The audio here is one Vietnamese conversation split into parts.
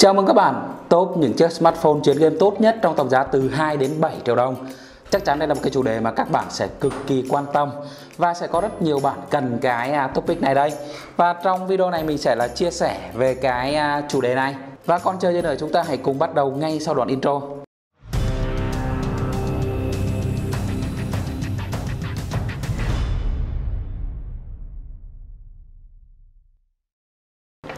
Chào mừng các bạn, top những chiếc smartphone chiến game tốt nhất trong tầm giá từ 2 đến 7 triệu đồng. Chắc chắn đây là một cái chủ đề mà các bạn sẽ cực kỳ quan tâm và sẽ có rất nhiều bạn cần cái à, topic này đây. Và trong video này mình sẽ là chia sẻ về cái à, chủ đề này. Và còn chờ gì nữa chúng ta hãy cùng bắt đầu ngay sau đoạn intro.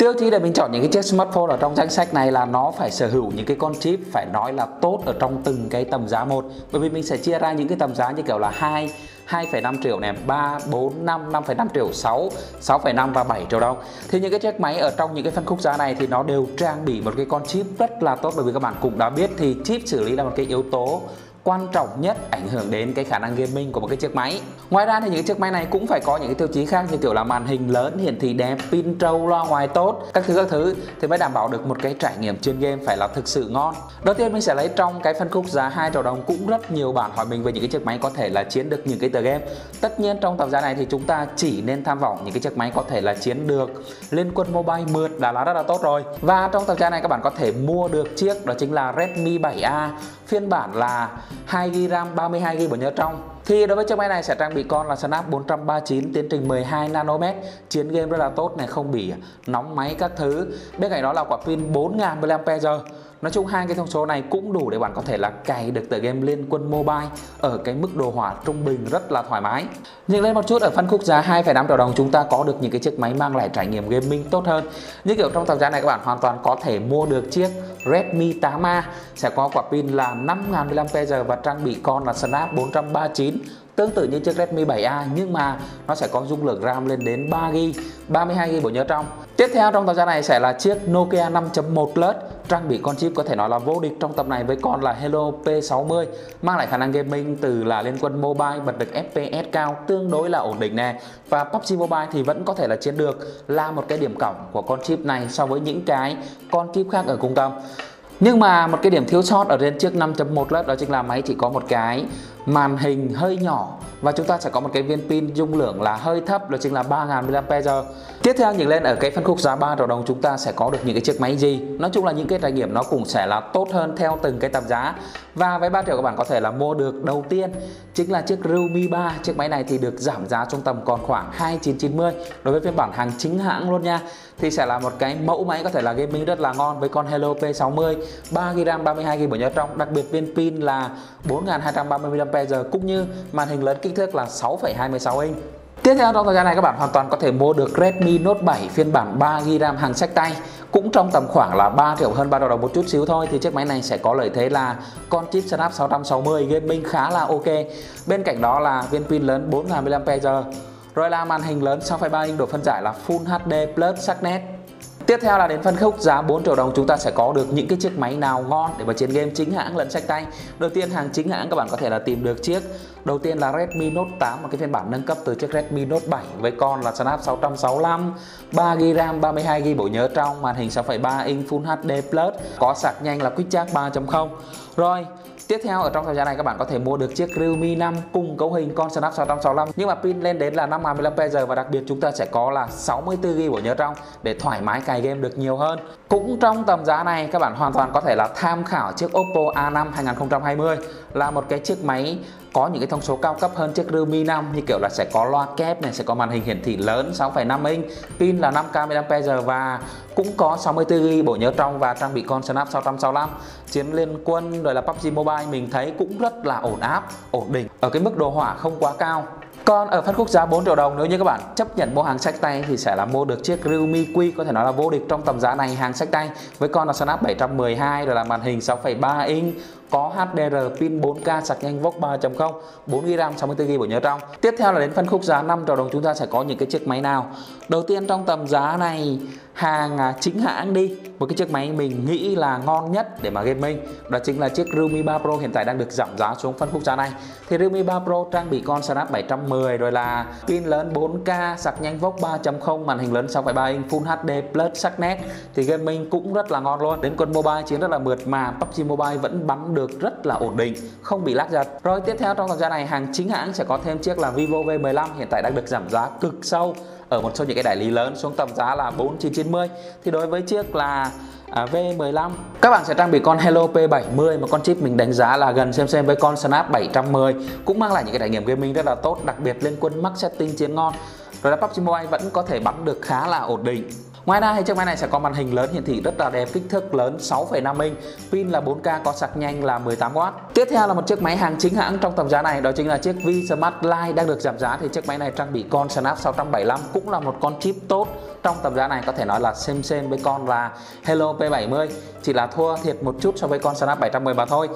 Tiêu chí để mình chọn những cái chiếc smartphone ở trong danh sách này là nó phải sở hữu những cái con chip phải nói là tốt ở trong từng cái tầm giá một. Bởi vì mình sẽ chia ra những cái tầm giá như kiểu là 2 2,5 triệu này, 3, 4, 5, 5,5 triệu, 6, 6,5 và 7 triệu đồng. Thì những cái chiếc máy ở trong những cái phân khúc giá này thì nó đều trang bị một cái con chip rất là tốt bởi vì các bạn cũng đã biết thì chip xử lý là một cái yếu tố quan trọng nhất ảnh hưởng đến cái khả năng gaming của một cái chiếc máy. Ngoài ra thì những chiếc máy này cũng phải có những cái tiêu chí khác như kiểu là màn hình lớn, hiển thị đẹp, pin trâu, loa ngoài tốt, các thứ các thứ thì mới đảm bảo được một cái trải nghiệm chơi game phải là thực sự ngon. Đầu tiên mình sẽ lấy trong cái phân khúc giá 2 triệu đồng cũng rất nhiều bạn hỏi mình về những cái chiếc máy có thể là chiến được những cái tờ game. Tất nhiên trong tầm giá này thì chúng ta chỉ nên tham vọng những cái chiếc máy có thể là chiến được Liên Quân Mobile mượt đã là rất là tốt rồi. Và trong tầm giá này các bạn có thể mua được chiếc đó chính là Redmi 7A phiên bản là 2GB RAM 32GB bộ nhớ trong thì đối với chiếc máy này sẽ trang bị con là Snap 439 tiến trình 12 nanomet. Chiến game rất là tốt này không bị nóng máy các thứ. Bên cạnh đó là quả pin 4000 mAh. Nói chung hai cái thông số này cũng đủ để bạn có thể là cày được tựa game Liên Quân Mobile ở cái mức đồ hỏa trung bình rất là thoải mái. nhìn lên một chút ở phân khúc giá 2,5 triệu đồng chúng ta có được những cái chiếc máy mang lại trải nghiệm gaming tốt hơn. Như kiểu trong tầm giá này các bạn hoàn toàn có thể mua được chiếc Redmi 8A sẽ có quả pin là 5000 mAh và trang bị con là Snap 439 tương tự như chiếc Redmi 7A nhưng mà nó sẽ có dung lượng RAM lên đến 3GB, 32GB bộ nhớ trong. Tiếp theo trong tầm giá này sẽ là chiếc Nokia 5.1 Plus trang bị con chip có thể nói là vô địch trong tập này với con là Hello P60 mang lại khả năng gaming từ là liên quân mobile bật được FPS cao tương đối là ổn định nè và PUBG Mobile thì vẫn có thể là chiến được là một cái điểm cộng của con chip này so với những cái con chip khác ở cung tầm nhưng mà một cái điểm thiếu sót ở trên chiếc 5.1 Plus đó chính là máy chỉ có một cái màn hình hơi nhỏ và chúng ta sẽ có một cái viên pin dung lượng là hơi thấp đó chính là 3000 mAh. Tiếp theo nhìn lên ở cái phân khúc giá 3 triệu đồng chúng ta sẽ có được những cái chiếc máy gì? Nói chung là những cái trải nghiệm nó cũng sẽ là tốt hơn theo từng cái tầm giá. Và với 3 triệu các bạn có thể là mua được đầu tiên chính là chiếc Realme 3. Chiếc máy này thì được giảm giá trong tầm còn khoảng 2990 đối với phiên bản hàng chính hãng luôn nha. Thì sẽ là một cái mẫu máy có thể là gaming rất là ngon với con Hello P60, 3GB RAM, 32GB bộ nhớ trong, đặc biệt viên pin là 4230 mAh cũng như màn hình lớn kích thước là 6,26 inch. Tiếp theo trong thời gian này các bạn hoàn toàn có thể mua được Redmi Note 7 phiên bản 3GB RAM hàng sách tay cũng trong tầm khoảng là 3 triệu hơn 3 triệu đồng một chút xíu thôi thì chiếc máy này sẽ có lợi thế là con chip Snap 660 gaming khá là ok. Bên cạnh đó là viên pin lớn 4000 mAh. Rồi là màn hình lớn 6,3 inch độ phân giải là Full HD Plus sắc nét Tiếp theo là đến phân khúc giá 4 triệu đồng chúng ta sẽ có được những cái chiếc máy nào ngon để mà chiến game chính hãng lẫn sách tay. Đầu tiên hàng chính hãng các bạn có thể là tìm được chiếc đầu tiên là Redmi Note 8 một cái phiên bản nâng cấp từ chiếc Redmi Note 7 với con là Snap 665, 3GB RAM, 32GB bộ nhớ trong, màn hình 6.3 inch Full HD Plus, có sạc nhanh là Quick Charge 3.0. Rồi, Tiếp theo, ở trong thời gian này các bạn có thể mua được chiếc Realme 5 cùng cấu hình con Snap 665 nhưng mà pin lên đến là 5000 mAh và đặc biệt chúng ta sẽ có là 64GB bộ nhớ trong để thoải mái cài game được nhiều hơn. Cũng trong tầm giá này các bạn hoàn toàn có thể là tham khảo chiếc Oppo A5 2020 là một cái chiếc máy có những cái thông số cao cấp hơn chiếc Realme 5 như kiểu là sẽ có loa kép này, sẽ có màn hình hiển thị lớn 6,5 inch, pin là 5K mAh và cũng có 64GB bộ nhớ trong và trang bị con Snap 665. Chiến liên quân rồi là PUBG Mobile mình thấy cũng rất là ổn áp, ổn định ở cái mức đồ họa không quá cao. Còn ở phân khúc giá 4 triệu đồng nếu như các bạn. Chấp nhận mua hàng sách tay thì sẽ là mua được chiếc Realme Q có thể nói là vô địch trong tầm giá này hàng sách tay. Với con là Snap 712 rồi là màn hình 6,3 inch có HDR pin 4K sạc nhanh VOOC 3.0 4GB RAM 64GB bộ nhớ trong. Tiếp theo là đến phân khúc giá 5 triệu đồng chúng ta sẽ có những cái chiếc máy nào. Đầu tiên trong tầm giá này hàng à, chính hãng đi. Một cái chiếc máy mình nghĩ là ngon nhất để mà gaming. Đó chính là chiếc Realme 3 Pro hiện tại đang được giảm giá xuống phân khúc giá này. Thì Realme 3 Pro trang bị con Snap 710 rồi là pin lớn 4K sạc nhanh VOOC 3.0 màn hình lớn 6,3 inch Full HD Plus sắc nét. Thì gaming cũng rất là ngon luôn. Đến quân mobile chiến rất là mượt mà PUBG Mobile vẫn bắn được rất là ổn định không bị lắc giật rồi tiếp theo trong thời gian này hàng chính hãng sẽ có thêm chiếc là Vivo V15 hiện tại đang được giảm giá cực sâu ở một số những cái đại lý lớn xuống tầm giá là 4990 thì đối với chiếc là à, V15 các bạn sẽ trang bị con Hello P70 mà con chip mình đánh giá là gần xem xem với con Snap 710 cũng mang lại những cái trải nghiệm gaming rất là tốt đặc biệt lên quân max setting chiến ngon. Rồi là PUBG Mobile vẫn có thể bắn được khá là ổn định. Ngoài ra thì chiếc máy này sẽ có màn hình lớn hiển thị rất là đẹp, kích thước lớn 6,5 inch, pin là 4K có sạc nhanh là 18W. Tiếp theo là một chiếc máy hàng chính hãng trong tầm giá này, đó chính là chiếc V Smart Lite đang được giảm giá thì chiếc máy này trang bị con Snap 675 cũng là một con chip tốt trong tầm giá này có thể nói là xem xem với con là Hello P70 chỉ là thua thiệt một chút so với con Snap 710 mà thôi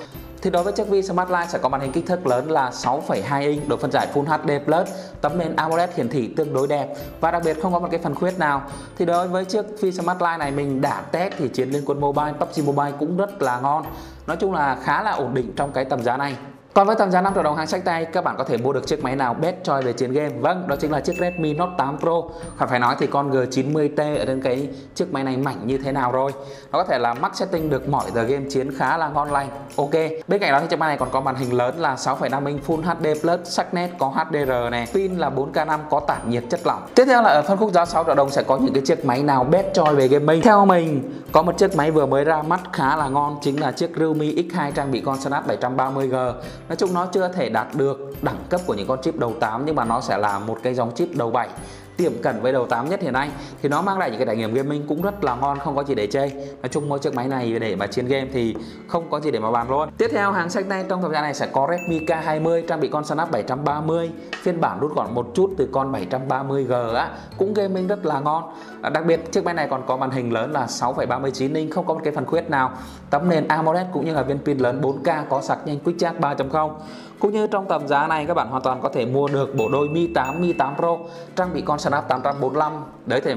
thì đối với chiếc vi Smart line sẽ có màn hình kích thước lớn là 6,2 inch, độ phân giải Full HD Plus, tấm nền AMOLED hiển thị tương đối đẹp và đặc biệt không có một cái phần khuyết nào. Thì đối với chiếc vi Smart line này mình đã test thì chiến liên quân mobile, PUBG Mobile cũng rất là ngon. Nói chung là khá là ổn định trong cái tầm giá này. Còn với tầm giá 5 triệu đồng hàng sách tay, các bạn có thể mua được chiếc máy nào best choice về chiến game. Vâng, đó chính là chiếc Redmi Note 8 Pro. Khỏi phải nói thì con G90T ở trên cái chiếc máy này mảnh như thế nào rồi. Nó có thể là max setting được mọi giờ game chiến khá là ngon lành. Ok. Bên cạnh đó thì chiếc máy này còn có màn hình lớn là 6,5 inch Full HD Plus, sắc nét có HDR này, pin là 4K5 có tản nhiệt chất lỏng. Tiếp theo là ở phân khúc giá 6 triệu đồng sẽ có những cái chiếc máy nào best choice về gaming. Theo mình, có một chiếc máy vừa mới ra mắt khá là ngon chính là chiếc Realme X2 trang bị con Snap 730G. Nói chung nó chưa thể đạt được đẳng cấp của những con chip đầu 8 nhưng mà nó sẽ là một cái dòng chip đầu 7 tiệm cận với đầu 8 nhất hiện nay. Thì nó mang lại những cái trải nghiệm gaming cũng rất là ngon không có gì để chê. Nói chung mỗi chiếc máy này để mà chiến game thì không có gì để mà bàn luôn. Tiếp theo hàng sách tay trong thời gian này sẽ có Redmi K20 trang bị con Snap 730 phiên bản rút gọn một chút từ con 730G á cũng gaming rất là ngon. À, đặc biệt chiếc máy này còn có màn hình lớn là 6,39 inch không có một cái phần khuyết nào. Tấm nền AMOLED cũng như là viên pin lớn 4K có sạc nhanh Quick Charge 3.0 cũng như trong tầm giá này các bạn hoàn toàn có thể mua được bộ đôi Mi 8, Mi 8 Pro trang bị con Snap 845 đấy thì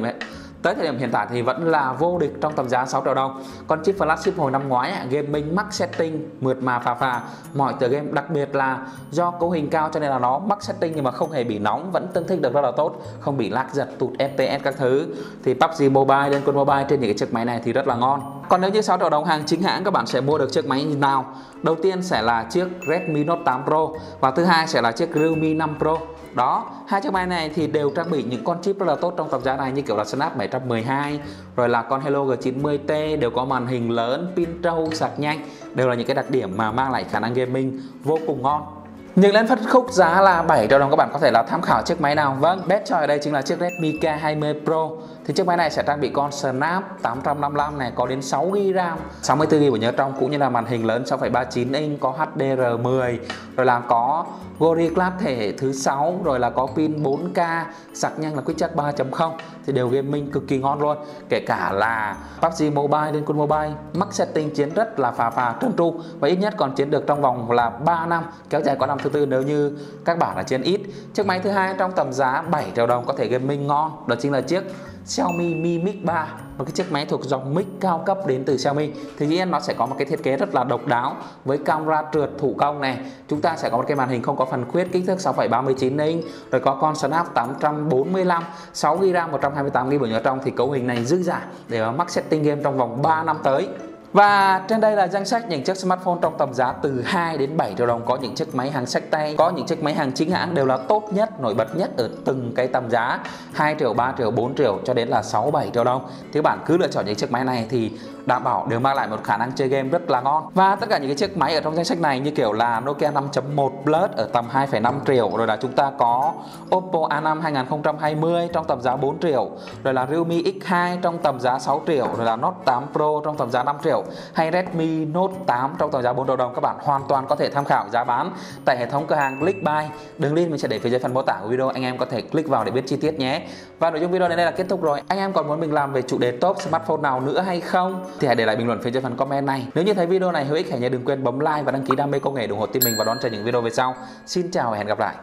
Tới thời điểm hiện tại thì vẫn là vô địch trong tầm giá 6 triệu đồng. Còn chip flagship hồi năm ngoái Gaming max setting mượt mà phà phà. Mọi tựa game đặc biệt là do cấu hình cao cho nên là nó max setting nhưng mà không hề bị nóng Vẫn tương thích được rất là tốt Không bị lag giật tụt FPS các thứ. Thì PUBG Mobile, Liên Quân Mobile trên những cái chiếc máy này thì rất là ngon còn nếu như 6 triệu đồng hàng chính hãng các bạn sẽ mua được chiếc máy như nào? Đầu tiên sẽ là chiếc Redmi Note 8 Pro và thứ hai sẽ là chiếc Realme 5 Pro. Đó, hai chiếc máy này thì đều trang bị những con chip rất là tốt trong tầm giá này như kiểu là Snap 712 rồi là con Hello G90T đều có màn hình lớn, pin trâu, sạc nhanh đều là những cái đặc điểm mà mang lại khả năng gaming vô cùng ngon nhưng lên phân khúc giá là 7 triệu đồng các bạn có thể là tham khảo chiếc máy nào? Vâng, best choice ở đây chính là chiếc Redmi K20 Pro. Thì chiếc máy này sẽ trang bị con Snap 855 này có đến 6GB RAM 64GB bộ nhớ trong cũng như là màn hình lớn 6.39 inch có HDR10 Rồi là có Gorilla Glass thể hệ thứ 6 Rồi là có pin 4K Sạc nhanh là Quick Charge 3.0 thì đều gaming cực kỳ ngon luôn. Kể cả là PUBG Mobile, Liên Quân Mobile mắc setting chiến rất là phà phà trơn tru Và ít nhất còn chiến được trong vòng là 3 năm Kéo dài qua năm thứ tư nếu như các bạn là chiến ít. Chiếc máy thứ hai trong tầm giá 7 triệu đồng có thể gaming ngon đó chính là chiếc Xiaomi Mi Mix 3 một cái chiếc máy thuộc dòng mic cao cấp đến từ Xiaomi. Thì dĩ nhiên nó sẽ có một cái thiết kế rất là độc đáo với camera trượt thủ công này. Chúng ta sẽ có một cái màn hình không có phần khuyết kích thước 6,39 inch rồi có con Snap 845 6GB RAM 128GB nhớ trong. Thì cấu hình này dư giả để mà mắc setting game trong vòng 3 năm tới và trên đây là danh sách những chiếc smartphone trong tầm giá từ 2 đến 7 triệu đồng có những chiếc máy hàng sách tay, có những chiếc máy hàng chính hãng đều là tốt nhất, nổi bật nhất ở từng cái tầm giá 2 triệu, 3 triệu, 4 triệu cho đến là 6 7 triệu đồng. Thì bạn cứ lựa chọn những chiếc máy này thì đảm bảo đều mang lại một khả năng chơi game rất là ngon. Và tất cả những cái chiếc máy ở trong danh sách này như kiểu là Nokia 5.1 Plus ở tầm 2,5 triệu, rồi là chúng ta có Oppo A5 2020 trong tầm giá 4 triệu, rồi là Realme X2 trong tầm giá 6 triệu, rồi là Note 8 Pro trong tầm giá 5 triệu triệu hay Redmi Note 8 trong tầm giá 4 triệu đồng. Các bạn hoàn toàn có thể tham khảo giá bán tại hệ thống cửa hàng Clickbuy. Đường link mình sẽ để phía dưới phần mô tả của video anh em có thể click vào để biết chi tiết nhé. Và nội dung video đến đây là kết thúc rồi. Anh em còn muốn mình làm về chủ đề top smartphone nào nữa hay không? Thì hãy để lại bình luận phía dưới phần comment này. Nếu như thấy video này hữu ích, hãy nhớ đừng quên bấm like và đăng ký đam mê công nghệ ủng hộ team mình và đón chờ những video về sau. Xin chào và hẹn gặp lại.